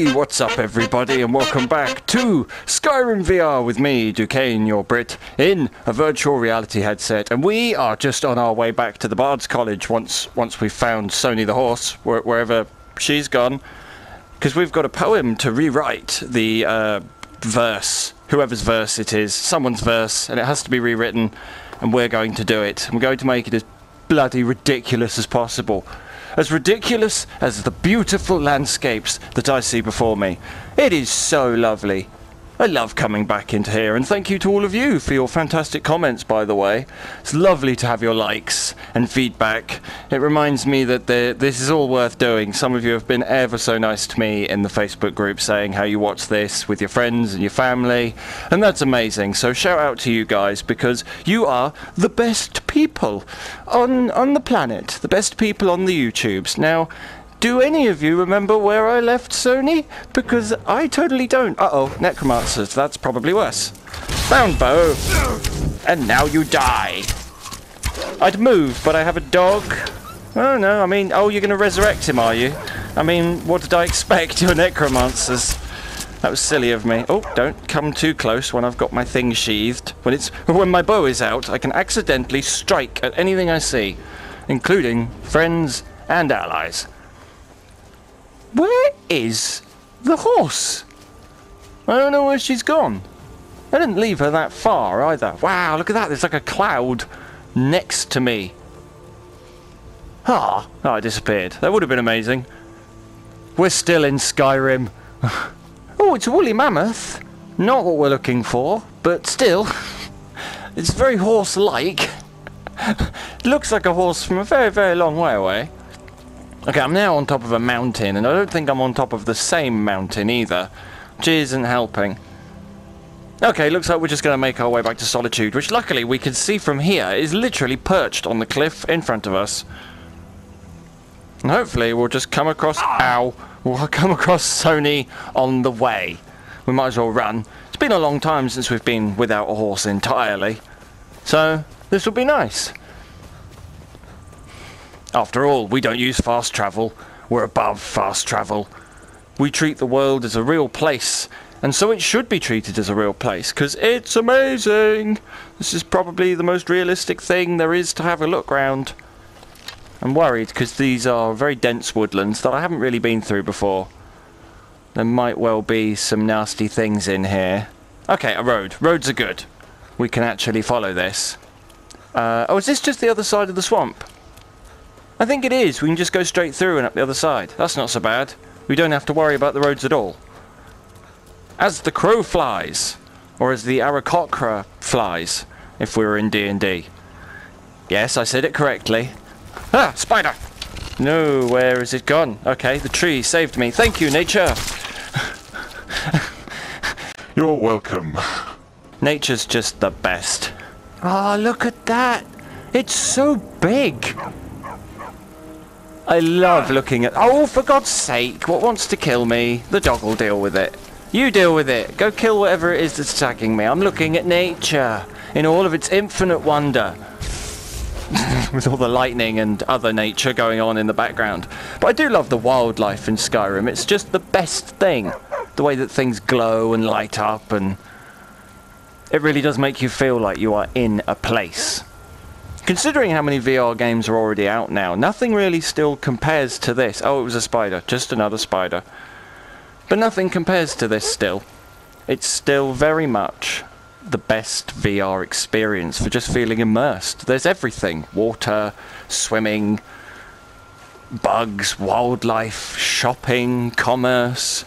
What's up, everybody, and welcome back to Skyrim VR with me, Duquesne, your Brit, in a virtual reality headset. And we are just on our way back to the Bard's College once once we've found Sony the horse, where, wherever she's gone, because we've got a poem to rewrite the uh, verse, whoever's verse it is, someone's verse, and it has to be rewritten, and we're going to do it. We're going to make it as bloody ridiculous as possible as ridiculous as the beautiful landscapes that I see before me. It is so lovely. I love coming back into here, and thank you to all of you for your fantastic comments, by the way. It's lovely to have your likes and feedback. It reminds me that the, this is all worth doing. Some of you have been ever so nice to me in the Facebook group saying how you watch this with your friends and your family, and that's amazing. So shout out to you guys because you are the best people on on the planet, the best people on the YouTubes. Now, do any of you remember where I left Sony? Because I totally don't. Uh-oh, necromancers. That's probably worse. Bound bow. And now you die. I'd move, but I have a dog. Oh, no, I mean... Oh, you're to resurrect him, are you? I mean, what did I expect? You're necromancers. That was silly of me. Oh, don't come too close when I've got my thing sheathed. When it's when my bow is out, I can accidentally strike at anything I see, including friends and allies. Where is the horse? I don't know where she's gone. I didn't leave her that far either. Wow, look at that. There's like a cloud next to me. Ah, oh, I disappeared. That would have been amazing. We're still in Skyrim. oh, it's a woolly mammoth. Not what we're looking for, but still. It's very horse-like. Looks like a horse from a very, very long way away. Okay, I'm now on top of a mountain, and I don't think I'm on top of the same mountain either, which isn't helping. Okay, looks like we're just going to make our way back to Solitude, which luckily we can see from here is literally perched on the cliff in front of us. And hopefully we'll just come across... Ow! We'll come across Sony on the way. We might as well run. It's been a long time since we've been without a horse entirely. So, this will be nice. After all, we don't use fast travel. We're above fast travel. We treat the world as a real place, and so it should be treated as a real place, because it's amazing! This is probably the most realistic thing there is to have a look round. I'm worried, because these are very dense woodlands that I haven't really been through before. There might well be some nasty things in here. Okay, a road. Roads are good. We can actually follow this. Uh, oh, is this just the other side of the swamp? I think it is. We can just go straight through and up the other side. That's not so bad. We don't have to worry about the roads at all. As the crow flies, or as the Aarakocra flies, if we were in D&D. Yes, I said it correctly. Ah, spider! No, where is it gone? Okay, the tree saved me. Thank you, nature! You're welcome. Nature's just the best. Ah, oh, look at that! It's so big! I love looking at... Oh, for God's sake, what wants to kill me? The dog will deal with it. You deal with it. Go kill whatever it is that's attacking me. I'm looking at nature in all of its infinite wonder. with all the lightning and other nature going on in the background. But I do love the wildlife in Skyrim. It's just the best thing. The way that things glow and light up and... It really does make you feel like you are in a place. Considering how many VR games are already out now, nothing really still compares to this. Oh, it was a spider. Just another spider. But nothing compares to this still. It's still very much the best VR experience for just feeling immersed. There's everything. Water, swimming, bugs, wildlife, shopping, commerce.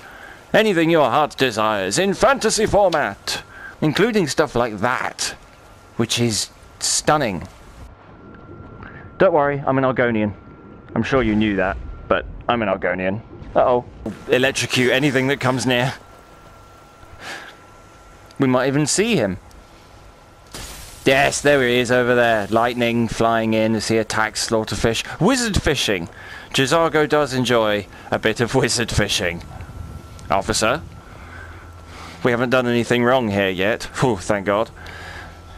Anything your heart desires in fantasy format. Including stuff like that. Which is stunning. Don't worry, I'm an Argonian. I'm sure you knew that, but I'm an Argonian. Uh-oh. Electrocute anything that comes near. We might even see him. Yes, there he is over there. Lightning flying in as he attacks slaughterfish. Wizard fishing. J'zargo does enjoy a bit of wizard fishing. Officer. We haven't done anything wrong here yet. Whew, thank God.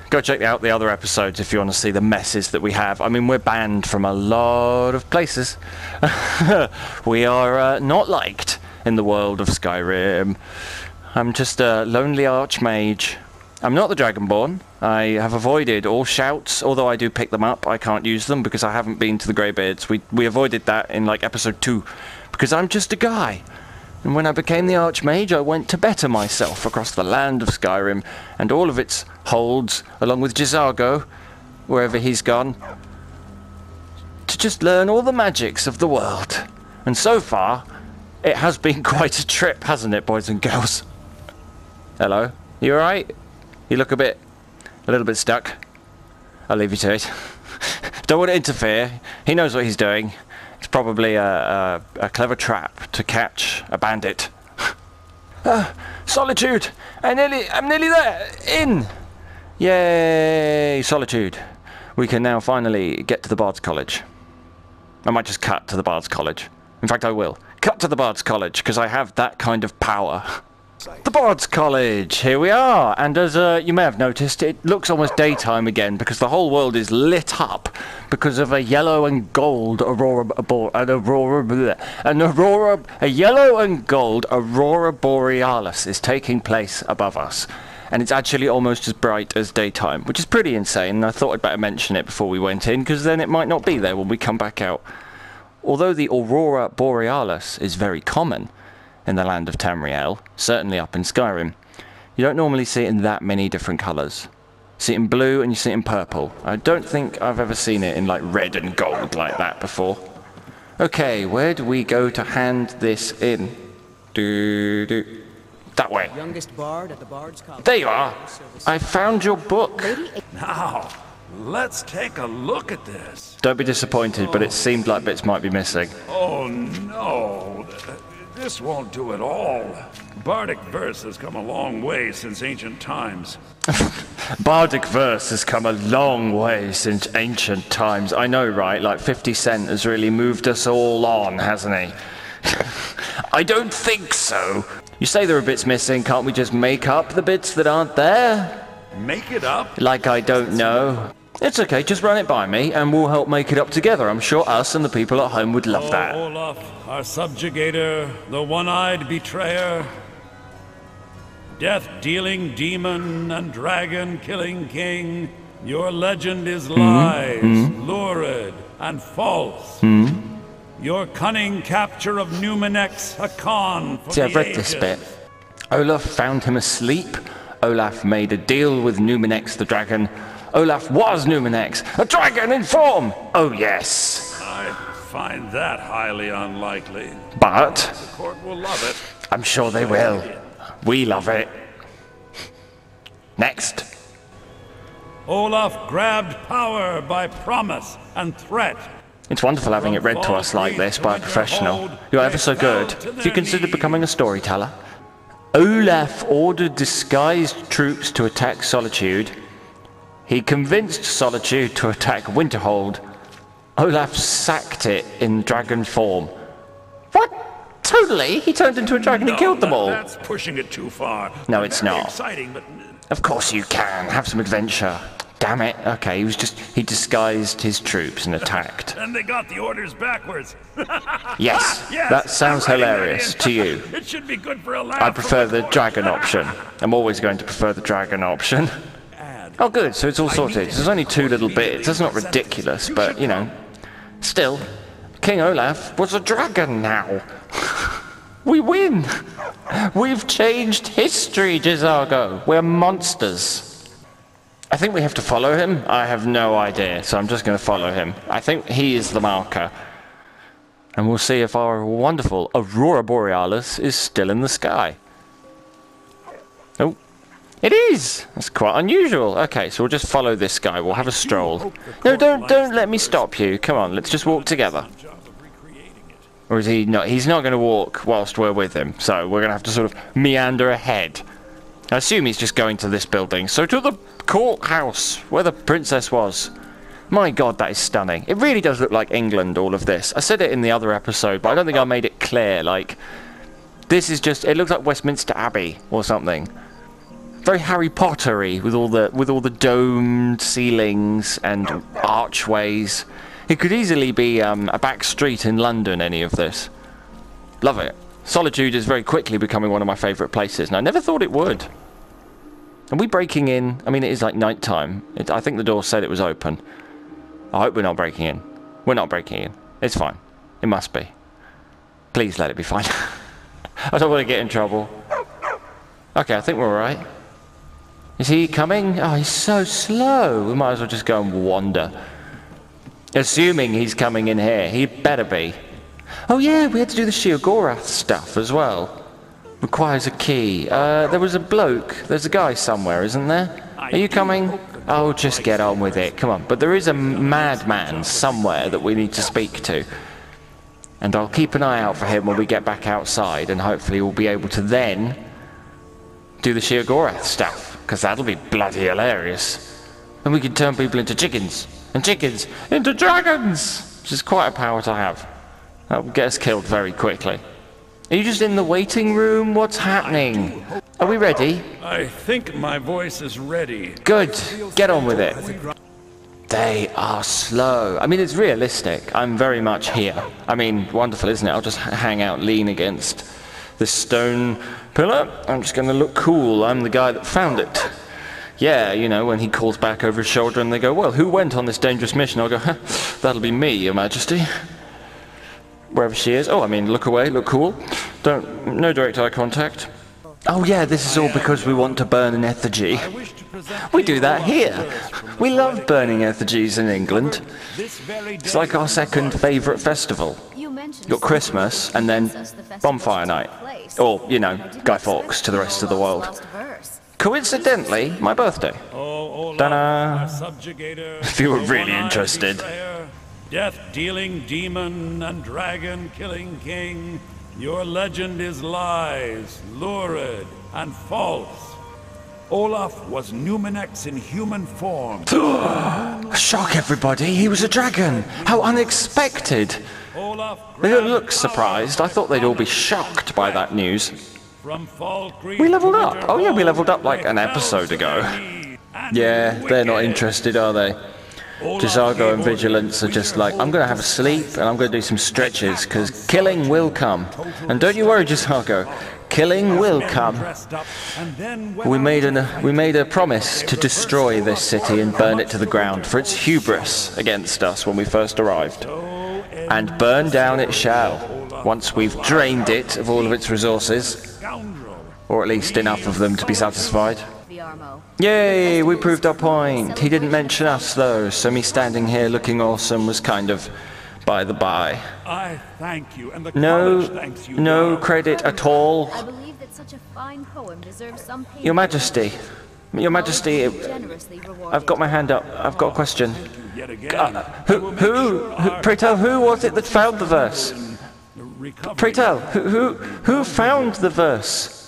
Go check out the other episodes if you want to see the messes that we have. I mean, we're banned from a lot of places. we are uh, not liked, in the world of Skyrim. I'm just a lonely archmage. I'm not the Dragonborn. I have avoided all shouts, although I do pick them up. I can't use them because I haven't been to the Greybeards. We, we avoided that in like episode 2 because I'm just a guy. And when I became the Archmage, I went to better myself across the land of Skyrim and all of its holds, along with J'zargo, wherever he's gone, to just learn all the magics of the world. And so far, it has been quite a trip, hasn't it, boys and girls? Hello? You alright? You look a bit, a little bit stuck. I'll leave you to it. Don't want to interfere. He knows what he's doing. It's probably a, a, a clever trap to catch a bandit. uh, solitude! I'm nearly, I'm nearly there! In! Yay! Solitude. We can now finally get to the Bard's College. I might just cut to the Bard's College. In fact, I will. Cut to the Bard's College, because I have that kind of power. The Bard's College, here we are, and as uh, you may have noticed, it looks almost daytime again because the whole world is lit up because of a yellow and gold aurora, an aurora, bleh, an aurora, a yellow and gold aurora borealis is taking place above us, and it's actually almost as bright as daytime, which is pretty insane. I thought I'd better mention it before we went in because then it might not be there when we come back out. Although the aurora borealis is very common in the land of Tamriel, certainly up in Skyrim. You don't normally see it in that many different colours. See it in blue and you see it in purple. I don't think I've ever seen it in like red and gold like that before. Okay, where do we go to hand this in? Do do. That way. Youngest bard at the Bard's College. There you are. I found your book. Now, let's take a look at this. Don't be disappointed, but it seemed like bits might be missing. Oh no, this won't do at all. Bardic verse has come a long way since ancient times. Bardic verse has come a long way since ancient times. I know, right? Like 50 Cent has really moved us all on, hasn't he? I don't think so. You say there are bits missing, can't we just make up the bits that aren't there? Make it up? Like I don't know. It's okay, just run it by me and we'll help make it up together. I'm sure us and the people at home would love Oh, that. Olaf, our subjugator, the one-eyed betrayer, death-dealing demon and dragon-killing king, your legend is Mm-hmm. lies, lurid and false. Mm-hmm. Your cunning capture of Numinex, a con for See, I've read this bit. Olaf found him asleep. Olaf made a deal with Numinex the dragon. Olaf was Numinex, a dragon in form! Oh, yes. I find that highly unlikely. But The court will love it. I'm sure they will. We love it. Next. Olaf grabbed power by promise and threat. It's wonderful having it read to us like this by a professional. You're ever so good. If you consider becoming a storyteller. Olaf ordered disguised troops to attack Solitude. He convinced Solitude to attack Winterhold. Olaf sacked it in dragon form. What? Totally? He turned into a dragon and No, killed them all. That's pushing it too far. No, it's not. Exciting, but Of course you can. Have some adventure. Damn it. Okay, he was just. He disguised his troops and attacked. and they got the orders backwards. Yes, Yes, that sounds I'm writing that hilarious to you. it should be good for a laugh. I prefer the dragon option. I'm always going to prefer the dragon option. Oh, good, so it's all sorted. There's only two little bits. That's not ridiculous, but, you know. Still, King Olaf was a dragon now. We win! We've changed history, J'zargo. We're monsters. I think we have to follow him. I have no idea, so I'm just going to follow him. I think he is the marker. And we'll see if our wonderful Aurora Borealis is still in the sky. Oh, it is! That's quite unusual. Okay, so we'll just follow this guy. We'll have a stroll. No, don't, don't let me stop you. Come on, let's just walk together. Or is he not? He's not going to walk whilst we're with him, so we're going to have to sort of meander ahead. I assume he's just going to this building. So to the courthouse, where the princess was. My god, that is stunning. It really does look like England, all of this. I said it in the other episode, but I don't think I made it clear. Like, this is just, it looks like Westminster Abbey or something. Very Harry Pottery with all the with all the domed ceilings and archways. It could easily be um, a back street in London. Any of this, love it. Solitude is very quickly becoming one of my favourite places, and I never thought it would. Are we breaking in? I mean, it is like night time. It, I think the door said it was open. I hope we're not breaking in. We're not breaking in. It's fine. It must be. Please let it be fine. I don't want to get in trouble. Okay, I think we're alright. Is he coming? Oh, he's so slow. We might as well just go and wander. Assuming he's coming in here. He better be. Oh yeah, we had to do the Sheogorath stuff as well. Requires a key. Uh, there was a bloke. There's a guy somewhere, isn't there? Are you coming? Oh, just get on with it. Come on. But there is a madman somewhere that we need to speak to. And I'll keep an eye out for him when we get back outside, and hopefully we'll be able to then do the Sheogorath stuff, because that'll be bloody hilarious. And we can turn people into chickens, and chickens into dragons, which is quite a power to have. That will get us killed very quickly. Are you just in the waiting room? What's happening? Are we ready? I think my voice is ready. Good. Get on with it. They are slow. I mean, it's realistic. I'm very much here. I mean, wonderful, isn't it? I'll just hang out, lean against this stone pillar. I'm just going to look cool. I'm the guy that found it. Yeah, you know, when he calls back over his shoulder and they go, Well, who went on this dangerous mission? I'll go, huh, That'll be me, Your Majesty. Wherever she is. Oh, I mean, look away, look cool. Don't, no direct eye contact. Oh, yeah, this is all because we want to burn an effigy. We do that here. We love burning effigies in England. It's like our second favourite festival. Got Christmas and then bonfire night. Or, you know, Guy Fawkes to the rest of the world. Coincidentally, my birthday. Ta-da. If you were really interested. Death dealing demon and dragon killing king. Your legend is lies, lurid, and false. Olaf was Numinex in human form. Shock everybody, he was a dragon! How unexpected! They don't look surprised. I thought they'd all be shocked by that news. We leveled up. Oh yeah, we leveled up like an episode ago. their knees and Yeah, they're not interested, are they? J'zargo and Vigilance are just like, I'm gonna have a sleep and I'm gonna do some stretches, because killing will come. And don't you worry, J'zargo, killing will come. We made, to an, we made a promise to destroy this city and burn it to the ground for its hubris against us when we first arrived. And burn down it shall, once we've drained it of all of its resources, or at least enough of them to be satisfied. Viarmo. Yay, we proved our point. He didn't mention us though, so me standing here looking awesome was kind of by the by. I thank you, and the No, thanks you. no Garl. credit at all. I believe that such a fine poem deserves some payment. Your Majesty, Your Majesty, I've got my hand up. I've got a question. Yet Uh, who, who, who, pray tell, who was it that found the verse? Pray tell, who, who, who found the verse?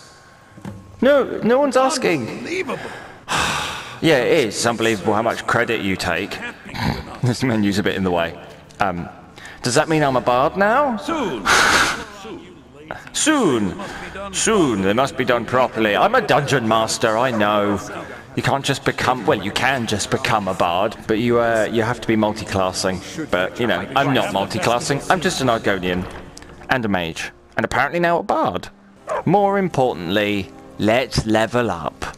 No, no one's asking. Unbelievable. Yeah, it is. Unbelievable how much credit you take. this menu's a bit in the way. Um, does that mean I'm a bard now? Soon. Soon. Soon. They must be done properly. I'm a dungeon master, I know. You can't just become, well, you can just become a bard, but you, uh, you have to be multi-classing. But, you know, I'm not multi-classing. I'm just an Argonian. And a mage. And apparently now a bard. More importantly, let's level up.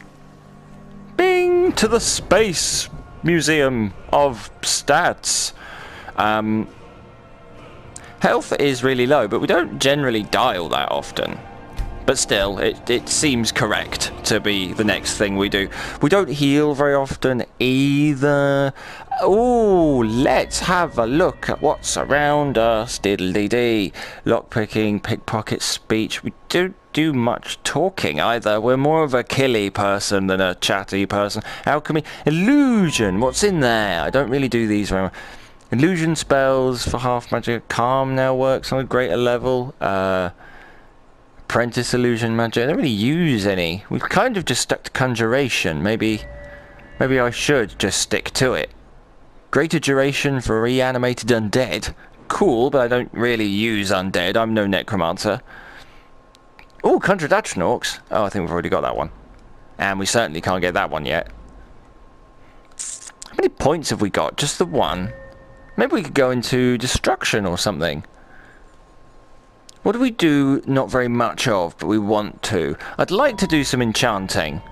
Bing! To the Space Museum of Stats. Um, health is really low, but we don't generally die all that often. But still, it, it seems correct to be the next thing we do. We don't heal very often either. Oh, let's have a look at what's around us. Diddly dee. Lockpicking, pickpocket speech. We don't do much talking either. We're more of a killy person than a chatty person. Alchemy. Illusion. What's in there? I don't really do these very much. Illusion spells for half magic. Calm now works on a greater level. Uh, apprentice illusion magic. I don't really use any. We've kind of just stuck to conjuration. Maybe, maybe I should just stick to it. Greater duration for reanimated undead. Cool, but I don't really use undead. I'm no necromancer. Oh, conjured Atronachs. Oh, I think we've already got that one. And we certainly can't get that one yet. How many points have we got? Just the one? Maybe we could go into destruction or something. What do we do not very much of, but we want to? I'd like to do some enchanting.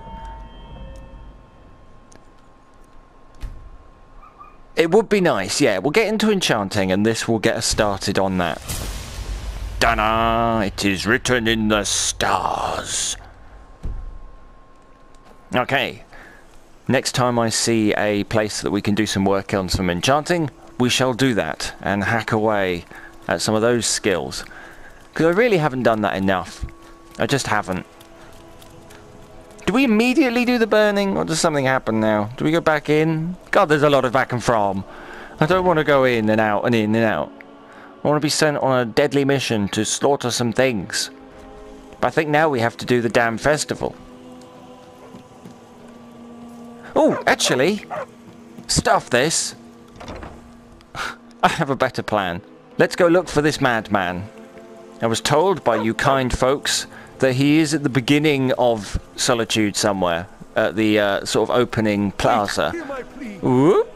It would be nice, yeah. We'll get into enchanting and this will get us started on that. Dana! It is written in the stars. Okay. Next time I see a place that we can do some work on some enchanting, we shall do that and hack away at some of those skills. Because I really haven't done that enough. I just haven't. Do we immediately do the burning, or does something happen now? Do we go back in? God, there's a lot of back and from. I don't want to go in and out and in and out. I want to be sent on a deadly mission to slaughter some things. But I think now we have to do the damn festival. Oh, actually, stuff this. I have a better plan. Let's go look for this madman. I was told by you kind folks that he is at the beginning of Solitude somewhere, at the uh, sort of opening plaza. My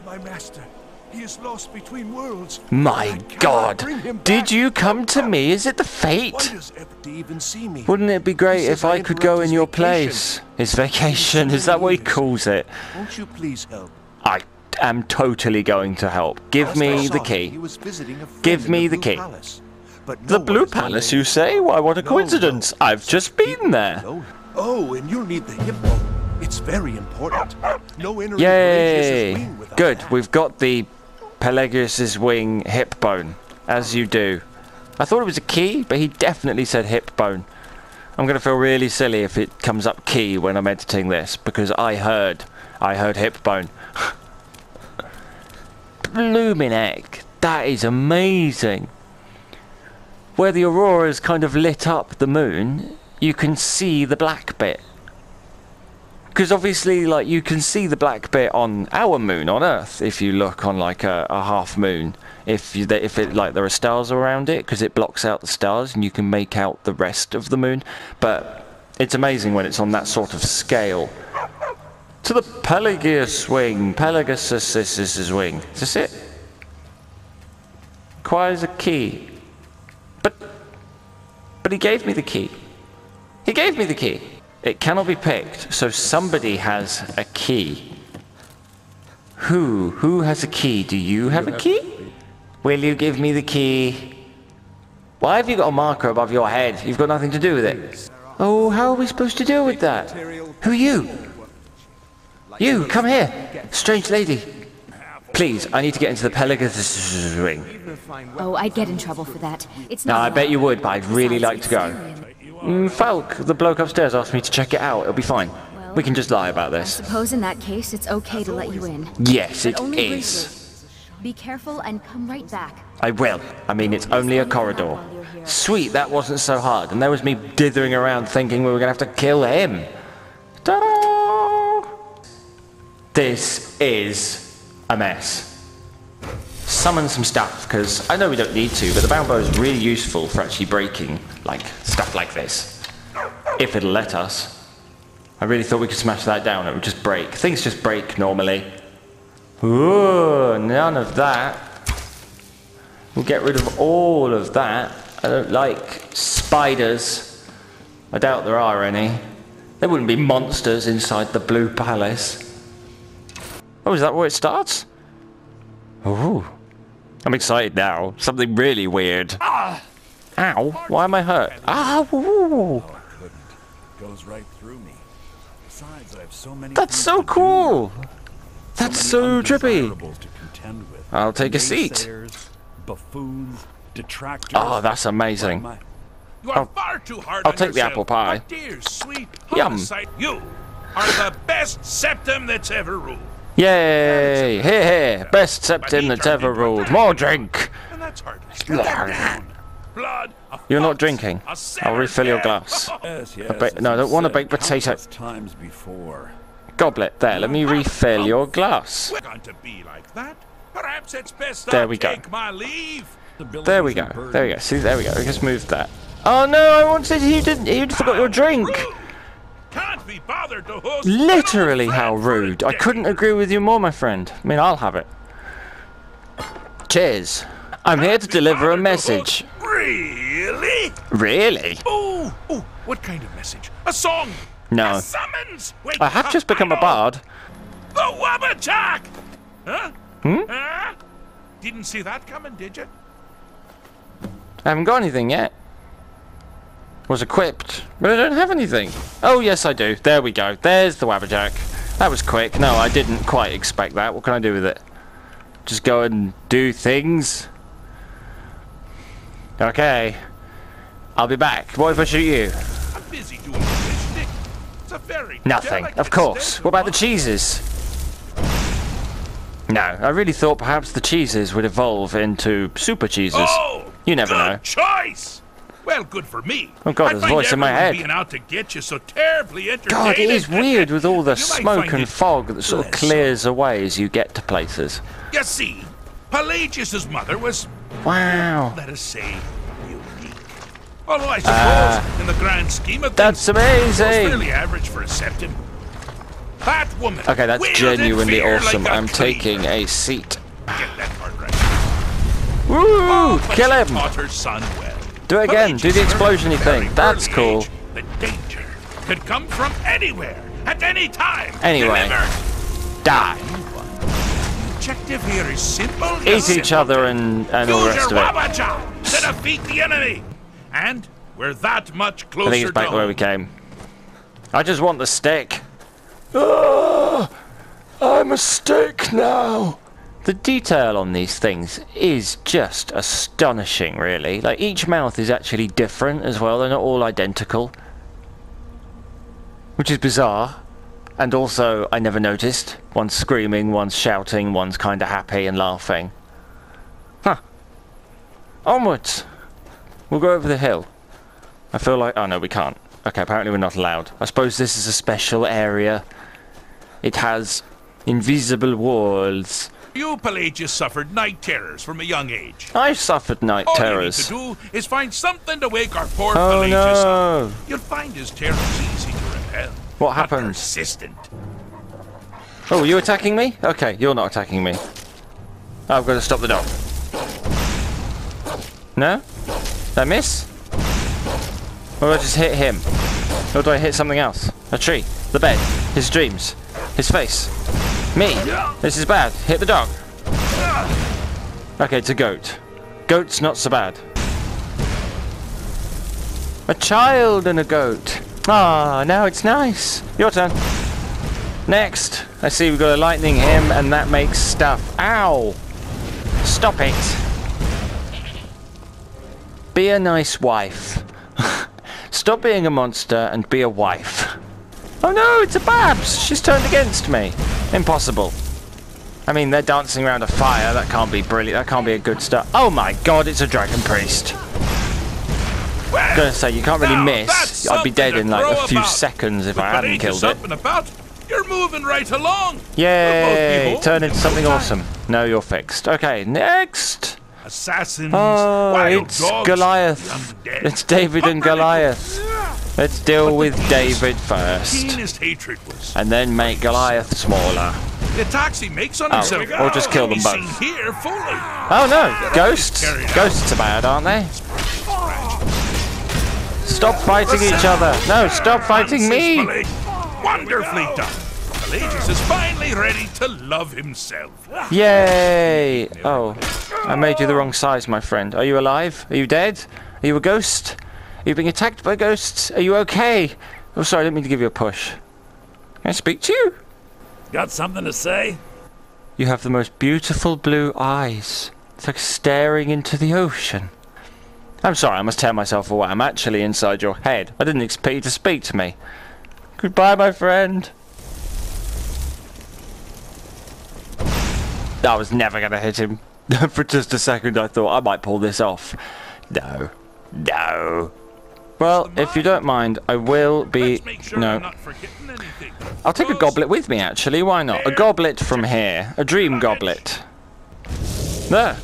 my master. He is lost between worlds. My god, did you come to me? Is it the fate? even see me? Wouldn't it be great if I I could go in your vacation. place? His vacation, is that what he calls it? Won't you please help? I am totally going to help. Give me the key. He was visiting a friend Give me the key. Palace. But no The Blue Palace, you say? Why, what a No, coincidence. no. I've just been there. Oh, and you'll need the hippo. It's very important. No entering Yay! Pelagius's wing without Good, that. we've got the Pelagius's wing hip bone, as you do. I thought it was a key, but he definitely said hip bone. I'm going to feel really silly if it comes up key when I'm editing this, because I heard, I heard hip bone. Blooming heck, that is amazing. Where the aurora aurora's kind of lit up the moon, you can see the black bit. Because obviously, like, you can see the black bit on our moon on Earth if you look on like a, a half moon. If you, if it like there are stars around it, because it blocks out the stars and you can make out the rest of the moon. But it's amazing when it's on that sort of scale. To the Pelagius wing, Pelagius's wing. Is this it? Requires a key. But, but he gave me the key. He gave me the key. It cannot be picked, so somebody has a key. Who? Who has a key? Do you have a key? Will you give me the key? Why have you got a marker above your head? You've got nothing to do with it. Oh, how are we supposed to deal with that? Who are you? You, come here. Strange lady. Please, I need to get into the Pelagius wing. Oh, I'd get in trouble for that. It's not. No. I bet you would, but I'd really like to go. Mm, Falk, the bloke upstairs asked me to check it out. It'll be fine. We can just lie about this. I suppose in that case, it's okay to let you in. Yes, it is. it only is. briefly. Be careful and come right back. I will. I mean, it's only a corridor. Sweet, that wasn't so hard. And there was me dithering around thinking we were going to have to kill him. Ta-da! This is a mess. Summon some stuff, because I know we don't need to, but the bound bow is really useful for actually breaking, like, stuff like this. If it'll let us. I really thought we could smash that down, it would just break. Things just break normally. Ooh, none of that. We'll get rid of all of that. I don't like spiders. I doubt there are any. There wouldn't be monsters inside the Blue Palace. Oh, is that where it starts? Ooh. I'm excited now. Something really weird. Ah! Ow. Why am I hurt? Ah, ooh. Goes right through me. Besides, I have so many That's so cool. That's so trippy. undesirables to contend with. I'll take a seat. Buffoons, detractors. Oh, that's amazing. You are I'll- far too hard I'll take the apple pie. Dear, sweet, Yum. you are the best septim that's ever ruled. Yay! Here, here. Best septim that's ever ruled. More drink. Blood. You're not drinking. I'll refill your glass. Yes, yes. no, I don't want a baked potato. times before. Goblet. There, let me refill your glass. There we go. There we go. There we go. See, there we go. We just moved that. Oh no! I wanted you didn't. You forgot your drink. Can't be bothered to host Literally, how friend for a rude. I couldn't agree with you more, my friend. I mean, I'll have it. Cheers. I'm here to Can't deliver a message. Really? Really? Oh, oh, what kind of message? A song? No. A summons? Wait, I have just become a bard. The Wabbajack! Huh? Hmm? Huh? Didn't see that coming, did you? I haven't got anything yet. Was equipped, but I don't have anything. Oh, yes, I do. There we go. There's the Wabbajack. That was quick. No, I didn't quite expect that. What can I do with it? Just go and do things? Okay. I'll be back. What if I shoot you? I'm busy doing. It's a very Nothing. Of course. What about the cheeses? No, I really thought perhaps the cheeses would evolve into super cheeses. Oh! You never know. choice! Well, good for me. Oh, God, I there's a voice in my head. being out to get you so terribly. God, it is weird with all the You smoke and fog that sort of clears away as you get to places. You see, Pelagius's mother was, Wow. let us say, unique. Although I suppose, in the grand scheme of Uh, That's things, amazing. fairly average for a septim. That woman. Okay, that's genuinely awesome. like I'm taking a seat. Get that part right. Woo! Oh, Kill him! Taught her son well. Do it again. Do the Pelagius explosiony learned at a thing. That's cool. age that danger could come from anywhere, at any time. Anyway. Deliver. Die. Objective here is simple. Eat each other and, and all the rest of it. To defeat the enemy. And we're that much closer I think it's back to where we came. I just want the stick. Ah, I'm a stick now. The detail on these things is just astonishing, really. Like, each mouth is actually different as well, they're not all identical. Which is bizarre. And also, I never noticed. One's screaming, one's shouting, one's kinda happy and laughing. Huh. Onwards! We'll go over the hill. I feel like... Oh, no, we can't. Okay, apparently we're not allowed. I suppose this is a special area. It has invisible walls. You, Pelagius, suffered night terrors from a young age. I suffered night All terrors. you need to do is find something to wake our poor Oh, Pelagius up. no. You'll find his terrors easy to repel. What happened? Persistent. Oh, are you attacking me? Okay, you're not attacking me. I've got to stop the dog. No? Did I miss? Or do I just hit him? Or do I hit something else? A tree? The bed? His dreams? His face? Me? This is bad. Hit the dog. Okay, it's a goat. Goat's not so bad. A child and a goat. Ah, now it's nice. Your turn. Next, I see we've got a lightning him, and that makes stuff. Ow! Stop it! Be a nice wife. Stop being a monster and be a wife. Oh no, it's a Babs! She's turned against me. Impossible. I mean, they're dancing around a fire. That can't be brilliant. That can't be a good start. Oh my god, it's a dragon priest. Well, gonna say, you can't really now miss. I'd be dead in like a few about. seconds if With I hadn't killed it. about, you're moving right along. Yay! We'll both be home Turn into something awesome. No, you're fixed. Okay, next. Assassins, Oh, it's dogs, Goliath. It's David and Goliath. Let's deal with David first, and then make Goliath smaller. the attacks he makes on Oh, himself. or just kill them both. Oh no, ghosts. Ghosts are bad, aren't they? Stop fighting each other. No, stop fighting me. Wonderfully done. Pelagius is finally ready to love himself. Yay! Oh, I made you the wrong size, my friend. Are you alive? Are you dead? Are you a ghost? Are you being attacked by ghosts? Are you okay? Oh, sorry, I didn't mean to give you a push. Can I speak to you? Got something to say? You have the most beautiful blue eyes. It's like staring into the ocean. I'm sorry, I must tear myself away. I'm actually inside your head. I didn't expect you to speak to me. Goodbye, my friend. I was never going to hit him. For just a second, I thought I might pull this off. No. No. Well, if you don't mind, I will be. Sure no. I'm not forgetting anything. I'll take a goblet with me, actually. Why not? A goblet from here. A dream goblet. There.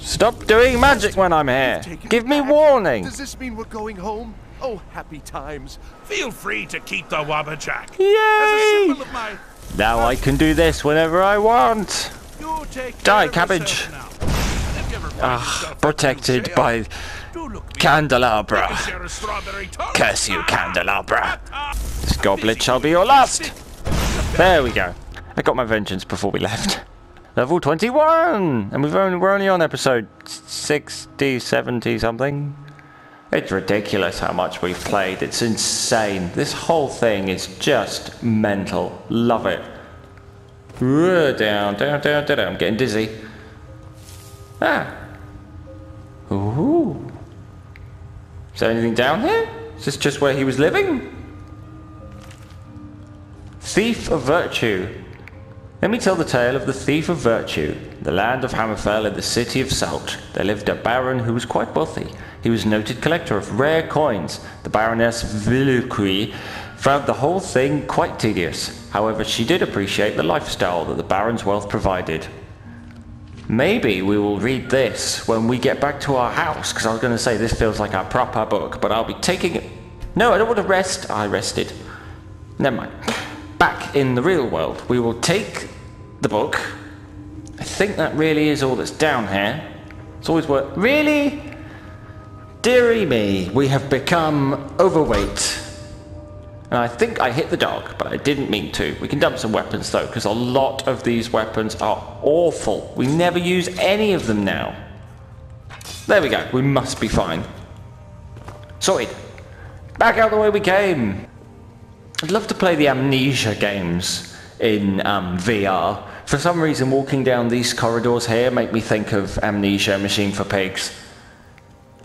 Stop doing magic when I'm here. Give me warning. Does this mean we're going home? Oh, happy times. Feel free to keep the Wabbajack. As a Yay! symbol of my Now I can do this whenever I want. Die, cabbage. Ah, protected by Candelabra. Curse you, Candelabra. This goblet shall be your last. There we go. I got my vengeance before we left. Level 21! And we've only, we're only on episode 60, 70 something. It's ridiculous how much we've played. It's insane. This whole thing is just mental. Love it. Down, down, down, down. I'm getting dizzy. Ah. Ooh. Is there anything down here? Is this just where he was living? Thief of Virtue. Let me tell the tale of the Thief of Virtue. In The land of Hammerfell in the city of Salt. There lived a baron who was quite wealthy. He was a noted collector of rare coins. The Baroness Villequy found the whole thing quite tedious. However, she did appreciate the lifestyle that the baron's wealth provided. Maybe we will read this when we get back to our house, because I was going to say this feels like a proper book, but I'll be taking it. No, I don't want to rest. I rested. Never mind. Back in the real world, we will take the book. I think that really is all that's down here. It's always worth. Really? Dearie me, we have become overweight. And I think I hit the dog, but I didn't mean to. We can dump some weapons though, because a lot of these weapons are awful. We never use any of them now. There we go, we must be fine. Sorted. Back out the way we came. I'd love to play the Amnesia games in um, VR. For some reason, walking down these corridors here make me think of Amnesia Machine for Pigs.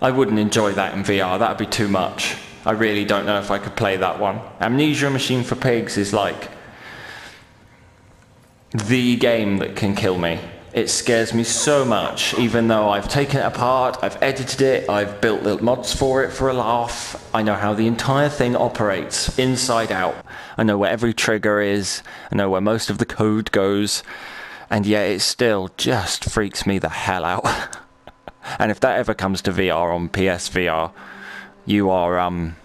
I wouldn't enjoy that in VR, that would be too much. I really don't know if I could play that one. Amnesia Machine for Pigs is like the game that can kill me. It scares me so much, even though I've taken it apart, I've edited it, I've built little mods for it for a laugh. I know how the entire thing operates inside out. I know where every trigger is, I know where most of the code goes, and yet it still just freaks me the hell out. and if that ever comes to VR on PSVR, you are, um,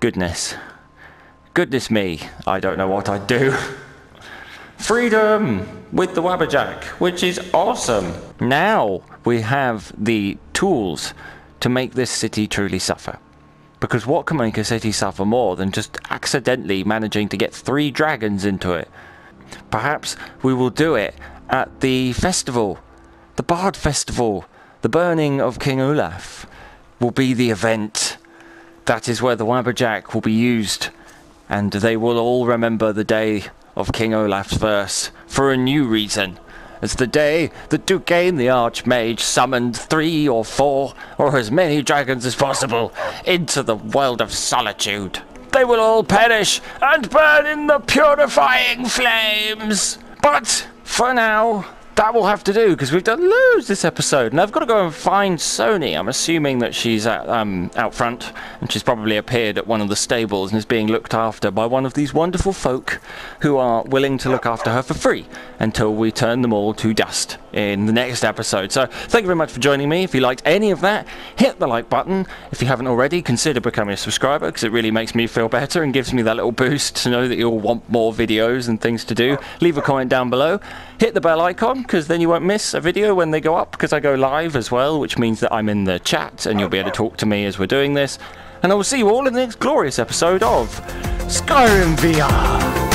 goodness. Goodness me, I don't know what I'd do. Freedom with the Wabbajack, which is awesome. Now we have the tools to make this city truly suffer. Because what can make a city suffer more than just accidentally managing to get three dragons into it? Perhaps we will do it at the festival, the Bard Festival. The burning of King Olaf will be the event. That is where the Wabbajack will be used, and they will all remember the day of King Olaf's verse for a new reason. It's the day that Duquesne the Archmage summoned three or four, or as many dragons as possible, into the world of solitude. They will all perish and burn in the purifying flames. But for now, that will have to do because we've done loads this episode, and I've got to go and find Sony. I'm assuming that she's at, um, out front, and she's probably appeared at one of the stables and is being looked after by one of these wonderful folk who are willing to look after her for free until we turn them all to dust in the next episode. So, thank you very much for joining me. If you liked any of that, hit the like button. If you haven't already, consider becoming a subscriber because it really makes me feel better and gives me that little boost to know that you'll want more videos and things to do. Leave a comment down below. Hit the bell icon because then you won't miss a video when they go up because I go live as well, which means that I'm in the chat and you'll be able to talk to me as we're doing this. And I will see you all in the next glorious episode of Skyrim VR.